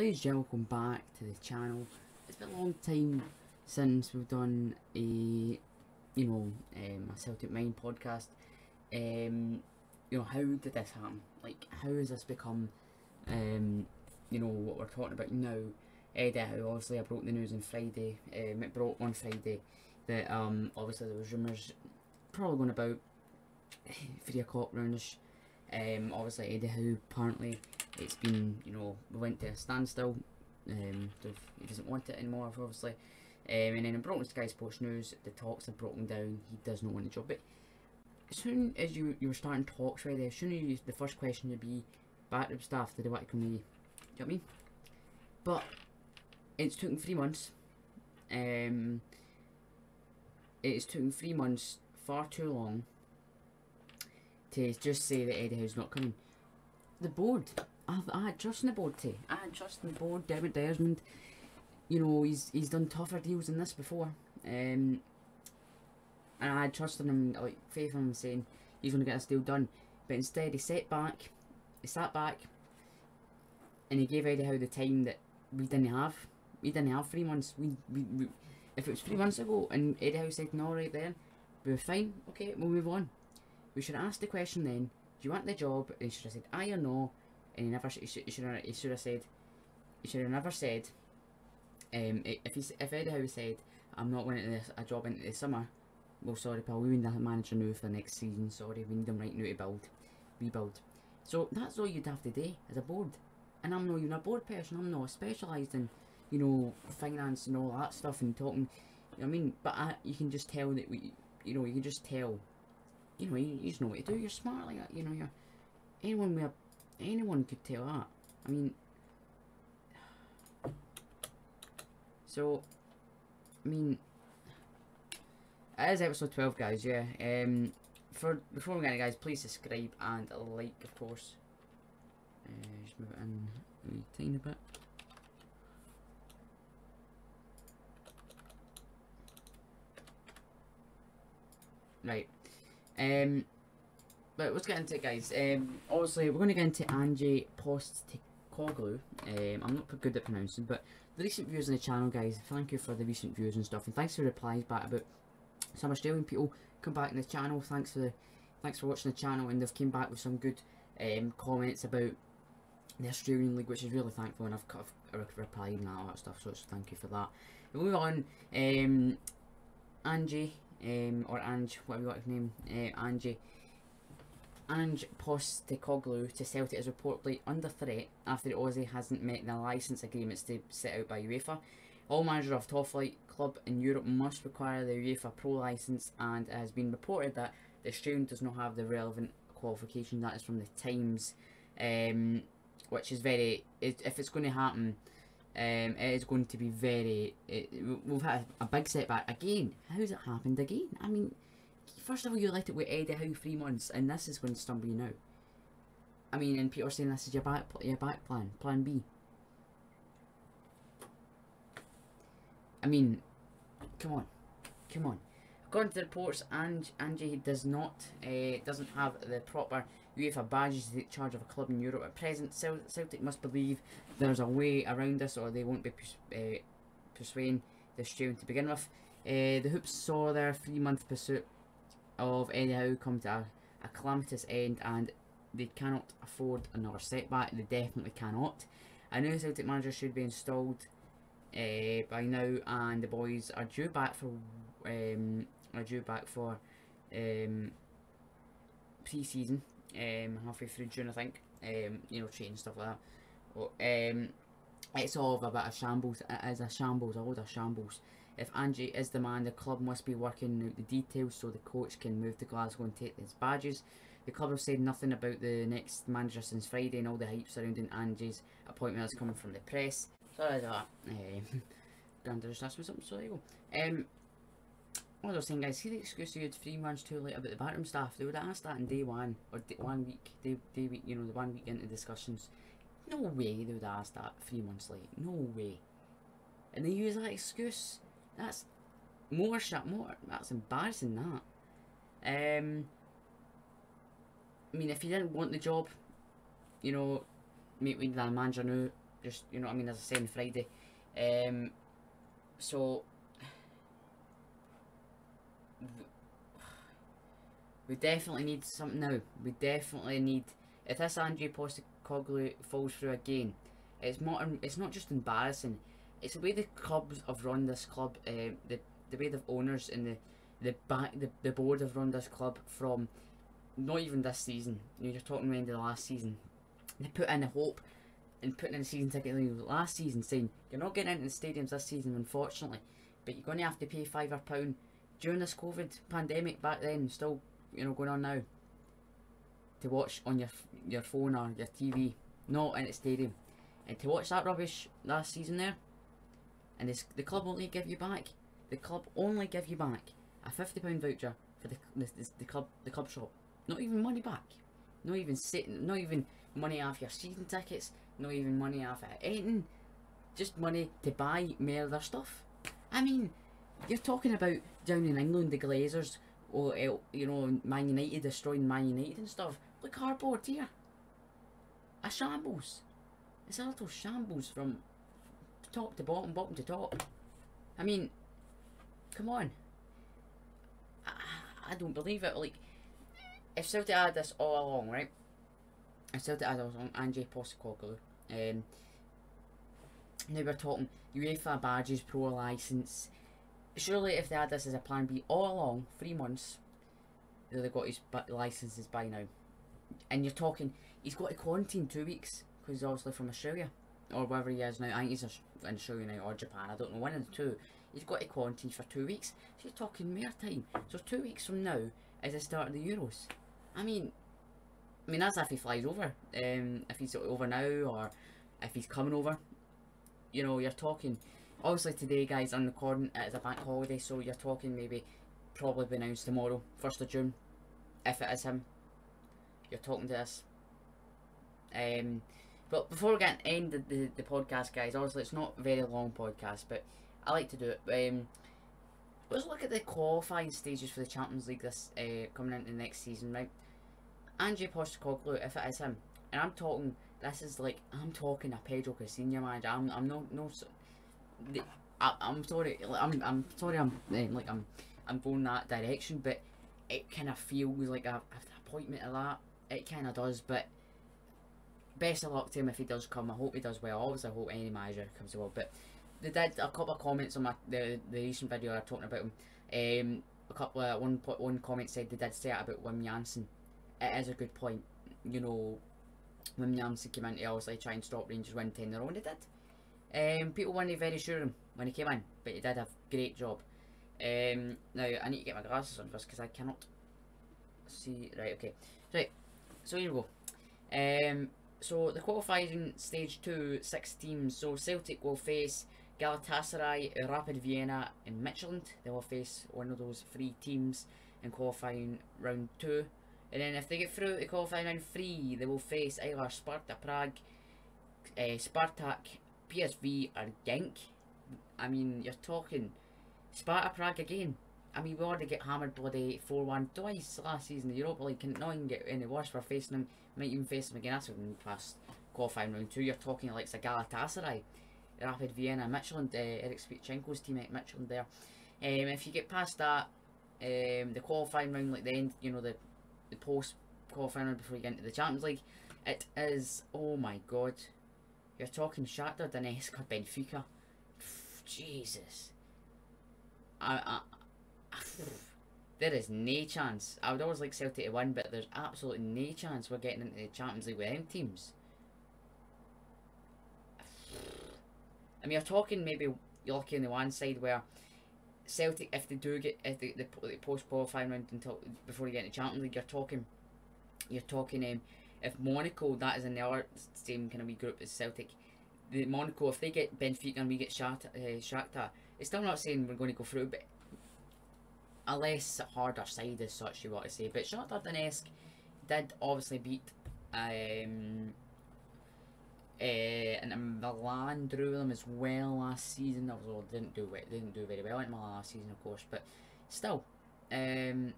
ladies and gentlemen, welcome back to the channel. It's been a long time since we've done a, you know, um, a Celtic Mind podcast. Um, you know, how did this happen? Like, how has this become, um, you know, what we're talking about now? Eddie obviously I broke the news on Friday, um, it broke on Friday, that um, obviously there was rumours probably going about 3 o'clock roundish. Um, obviously Eddie Howe apparently it's been, you know, we went to a standstill. Um, he doesn't want it anymore, obviously. Um, and then in Broughton Sky Sports News, the talks have broken down. He does not want the job. But as soon as you you were starting talks right there, as soon as you, the first question would be, backroom staff, did they want to come you? Do you know what I mean? But it's taken three months. Um, it's taken three months, far too long, to just say that Eddie Howe's not coming. The board, I had trust in the board too. I trust in the board, David Desmond. You know, he's he's done tougher deals than this before. Um, and I trust in him, like faith in him saying he's going to get this deal done. But instead he sat back, he sat back, and he gave Eddie Howe the time that we didn't have. We didn't have three months. We, we, we if it was three months ago and Eddie Howe said no right then, we were fine. Okay, we'll move on. We should ask the question then. Do you want the job? And he should have said aye or no, and he never. He should. He should have, he should have said. He should have never said. Um, if he if Eddie Howe said I'm not wanting this, a job into the summer, well sorry pal, we need a manager now for the next season. Sorry, we need them right now to build, rebuild. So that's all you'd have to do as a board. And I'm not even a board person. I'm not specialised in, you know, finance and all that stuff and talking. You know I mean? But I, you can just tell that we, you know, you can just tell you know, you, you just know what to do. You're smart like that. You know, you're anyone with anyone could tell that. I mean, so I mean, it is episode twelve, guys. Yeah. Um, for before we get it, guys, please subscribe and like, of course. Uh, just move it in a tiny bit. Right. Um, but let's get into it, guys. Um, obviously, we're going to get into Ange Postecoglou. Um, I'm not good at pronouncing, but the recent views on the channel, guys. Thank you for the recent views and stuff, and thanks for replies back about some Australian people come back in the channel. Thanks for the, thanks for watching the channel, and they've came back with some good um, comments about the Australian League, which is really thankful, and I've, I've replied and all that stuff. So thank you for that. Move on. Um, Angie um, or Ange, whatever you want to name, uh, Angie. Ange Postecoglou to Celtic is reportedly under threat after the Aussie hasn't met the licence agreements set out by UEFA. All managers of top flight club in Europe must require the UEFA Pro licence and it has been reported that the Australian does not have the relevant qualification. That is from the Times, um, which is very, if it's going to happen, um, it is going to be very. It, we've had a, big setback again. How's it happened again? I mean, first of all, you let it with Eddie Howe three months, and this is going to stumble you now. I mean, and Peter saying this is your back, your back plan, plan B. I mean, come on, come on. According to the reports, Ange, does not, uh, doesn't have the proper UEFA badges to take charge of a club in Europe at present. Celtic must believe there's a way around this or they won't be pers uh, persuading the Australian to begin with. Uh, the Hoops saw their three-month pursuit of Eddie Howe come to a, a calamitous end and they cannot afford another setback. They definitely cannot. A new Celtic manager should be installed uh, by now and the boys are due back for um, are due back for um, pre-season um, halfway through June, I think. Um, you know, training stuff like that. Well, um, it's all of a shambles. It is a shambles, a load of shambles. If Angie is the man, the club must be working out the details so the coach can move to Glasgow and take his badges. The club have said nothing about the next manager since Friday and all the hype surrounding Angie's appointment is coming from the press. Sorry that. Um, just asked me something, so there you go. Um, what I was saying, guys, see the excuse you had three months too late about the bathroom staff. They would have asked that in day one or day, one week, day, day week, you know, the one week into discussions. No way they would have asked that three months late. No way. And they use that excuse. That's more shit. More. That's embarrassing. That. Um. I mean, if you didn't want the job, you know, meet with the manager now. Just you know what I mean, as I say on Friday. Um, so we definitely need something now. We definitely need if this Andre Postecoglou falls through again. It's not. It's not just embarrassing. It's the way the clubs have run this club. Uh, the the way the owners and the the back the, the board have run this club from not even this season. You're talking the end of the last season. They put in a hope and putting in a season ticket last season, saying you're not getting into the stadiums this season, unfortunately, but you're going to have to pay five or pound during this COVID pandemic back then, still you know going on now, to watch on your your phone or your TV, not in the stadium, and to watch that rubbish last season there, and this, the club only give you back, the club only give you back a fifty pound voucher for the, the the club the club shop, not even money back, not even sitting, not even money off your season tickets, not even money off anything, just money to buy more of their stuff. I mean, you're talking about down in England, the Glazers, or uh, you know, Man United destroying Man United and stuff. Look, cardboard here. A shambles. It's a little shambles from top to bottom, bottom to top. I mean, come on. I, I don't believe it. Like, if Celtic had this all along, right? If Celtic had this on Ange Postecoglou, um, now we're talking UEFA badges, pro license, surely if they had this as a plan B all along, three months, they'd have got his licenses by now. And you're talking, he's got to quarantine two weeks because he's obviously from Australia or wherever he is now. I think he's in Australia now or Japan. I don't know one of the two. He's got to quarantine for two weeks. So you're talking mere time. So two weeks from now is the start of the Euros. I mean, I mean that's if he flies over. Um, if he's over now or if he's coming over. You know, you're talking obviously today guys I'm recording it is a bank holiday so you're talking maybe probably be announced tomorrow 1st of June if it is him you're talking to us um but before we get end the, the, the podcast guys obviously it's not very long podcast but I like to do it um let's look at the qualifying stages for the Champions League this uh, coming into the next season right Ange Postecoglou if it is him and I'm talking this is like I'm talking a Pedro Caixinha manager I'm, I'm no no I, am sorry, I'm, I'm sorry, I'm eh, like I'm, I'm going that direction, but it kind of feels like a, a appointment of that. It kind of does, but best of luck to him if he does come. I hope he does well. Obviously, I hope any manager comes well. But they did a couple of comments on my the the recent video I talking about him. Um, a couple of one one comment said they did say it about Wim Jansen. It is a good point. You know, Wim Jansen came in to obviously try and stop Rangers win ten in a and they did. Um, people weren't very sure of him when he came in, but he did a great job. Um, now, I need to get my glasses on first because I cannot see. Right, okay. Right, so here we go. Um, so the qualifying stage 2, six teams. So Celtic will face Galatasaray, Rapid Vienna and Midtjylland. They will face one of those three teams in qualifying round 2. And then if they get through to qualifying round 3, they will face either Sparta Prague, uh, Spartak PSV or Genk, I mean, you're talking Sparta Prague again. I mean, we already get hammered bloody 4-1 twice last season in the Europa League. Can not even get any worse. We're facing them. Might even face them again. That's when past qualifying round two. You're talking like Galatasaray, Rapid Vienna, Michelin, uh, Eric Shevchenko's team at Midtjylland there. Um, if you get past that, um, the qualifying round, like the end, you know, the, the post qualifying round before you get into the Champions League, it is, oh my god, you're talking Shakhtar Donetsk or Benfica. Jesus. I, I, there is no chance. I would always like Celtic to win, but there's absolutely no chance we're getting into the Champions League with them teams. I mean, you're talking maybe you're lucky on the one side where Celtic, if they do get if they, they, post qualifying round until before you get into Champions League, you're talking, you're talking um, if Monaco, that is in the other same kind of wee group as Celtic, the Monaco, if they get Benfica and we get Shakhtar, uh, Shakhtar, it's still not saying we're going to go through, but a less harder side as such, you want to say. But Shakhtar Donetsk did obviously beat um, uh, and Milan drew them as well last season. Although didn't do it, didn't do very well in Milan last season, of course. But still, um,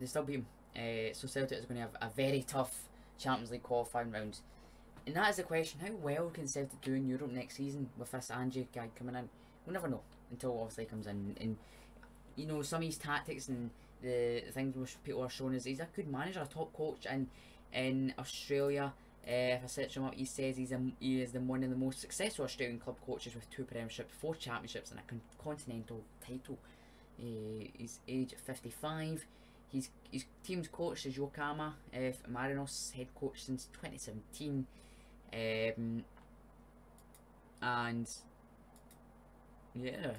they still beat them. Uh, so Celtic is going to have a very tough Champions League qualifying round. And that is the question: How well can Celtic do in Europe next season with this Ange guy coming in? We'll never know until obviously he comes in. And you know some of his tactics and the things which people are showing is he's a good manager, a top coach, and in Australia. Uh, if I search him up, he says he's a, he is the one of the most successful Australian club coaches with two premierships, four championships, and a con- continental title. Uh, he's age 55. He's his team's coach is Yokohama uh, Marinos, head coach since 2017. Um, and yeah.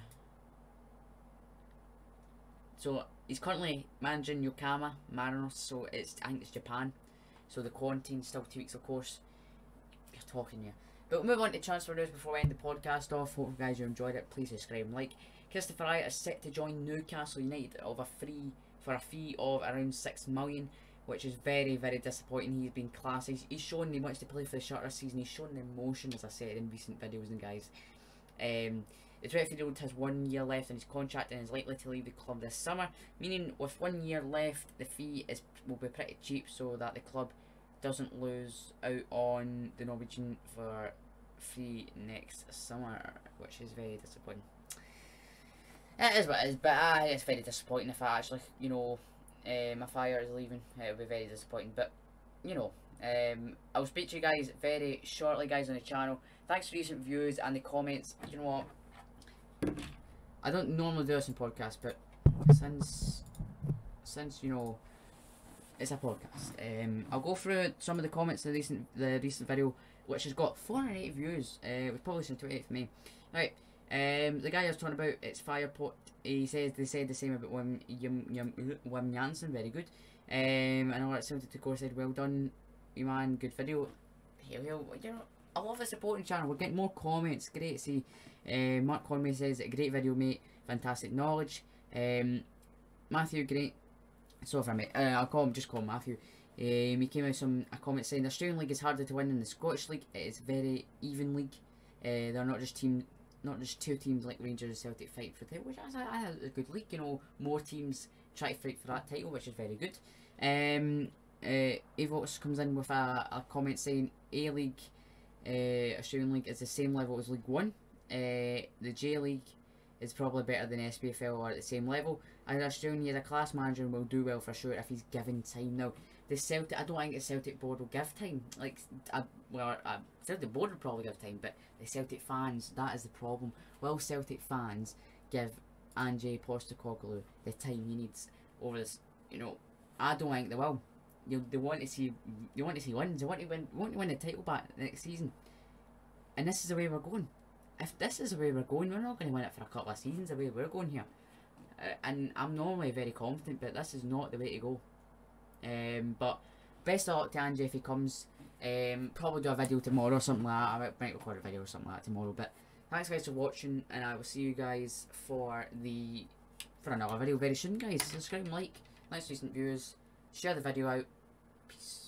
So he's currently managing Yokohama Marinos, so it's I think it's Japan. So the quarantine still two weeks, of course. You're talking here. But we'll move on to transfer news before we end the podcast off. Hope you guys enjoyed it. Please subscribe and like. Kristoffer Ajer is set to join Newcastle United of a free for a fee of around six million, which is very very disappointing. He's been class. He's, he's shown he wants to play for the shorter season. He's shown the emotion, as I said in recent videos and guys. Um, the 23 year old has one year left in his contract and is likely to leave the club this summer, meaning with one year left, the fee is will be pretty cheap so that the club doesn't lose out on the Norwegian for free next summer, which is very disappointing. It is what it is, but uh, it's very disappointing if I actually, you know, uh, my fire is leaving. It will be very disappointing, but you know, um, I'll speak to you guys very shortly, guys, on the channel. Thanks for recent views and the comments. You know what? I don't normally do this in podcasts, but since since you know it's a podcast, um, I'll go through some of the comments in the recent the recent video, which has got 408 views. Uh, it was published on 28th May. Right. Um, the guy I was talking about, it's Firepot. He says they said the same about Wim Yum Yum Wim Jansen. Very good. Um, and all that Celtic to go said, well done, you man. Good video. Here we go. You know, I love the supporting channel. We're getting more comments. Great to see. Um, Mark Conway says, a great video, mate. Fantastic knowledge. Um, Matthew, great. So for me, uh, I'll call him just call him Matthew. Um, he came out some a comment saying the Australian League is harder to win than the Scottish League. It is very even league. Uh, they're not just team not just two teams like Rangers and Celtic fight for the title, which is a, a, good league. You know, more teams try to fight for that title, which is very good. Um, uh, comes in with a, a comment saying A League, uh, Australian League is the same level as League One. Uh, the J League is probably better than SPFL or at the same level. And Australian, he is a class manager and will do well for sure if he's given time. Now, the Celtic, I don't think the Celtic board will give time. Like, I, well, I, Celtic board will probably give time, but the Celtic fans, that is the problem. Will Celtic fans give Ange Postecoglou the time he needs over this? You know, I don't think they will. You, they want to see, they want to see wins. They want to win, want to win the title back next season. And this is the way we're going. If this is the way we're going, we're not going to win it for a couple of seasons. The way we're going here, uh, and I'm normally very confident, but this is not the way to go. Um, but best of luck to Ange if he comes. Um, probably do a video tomorrow or something like that. I might record a video or something like that tomorrow. But thanks guys for watching, and I will see you guys for the for another video very soon, guys. Subscribe, like, nice recent views, share the video out. Peace.